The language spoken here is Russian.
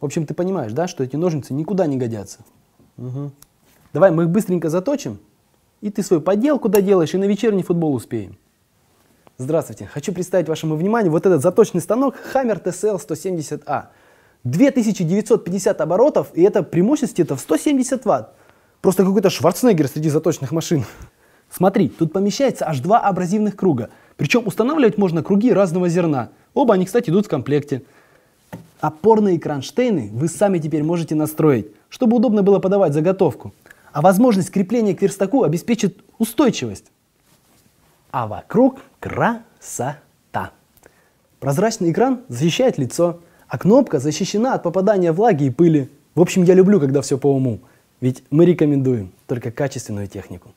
В общем, ты понимаешь, да, что эти ножницы никуда не годятся. Угу. Давай мы их быстренько заточим, и ты свою поделку доделаешь, и на вечерний футбол успеем. Здравствуйте. Хочу представить вашему вниманию вот этот заточный станок Hammer TSL 170A. 2950 оборотов, и это преимущество это в 170 ватт. Просто какой-то Шварценеггер среди заточных машин. Смотри, тут помещается аж два абразивных круга. Причем устанавливать можно круги разного зерна. Оба они, кстати, идут в комплекте. Опорные кронштейны вы сами теперь можете настроить, чтобы удобно было подавать заготовку. А возможность крепления к верстаку обеспечит устойчивость. А вокруг красота. Прозрачный экран защищает лицо, а кнопка защищена от попадания влаги и пыли. В общем, я люблю, когда все по уму. Ведь мы рекомендуем только качественную технику.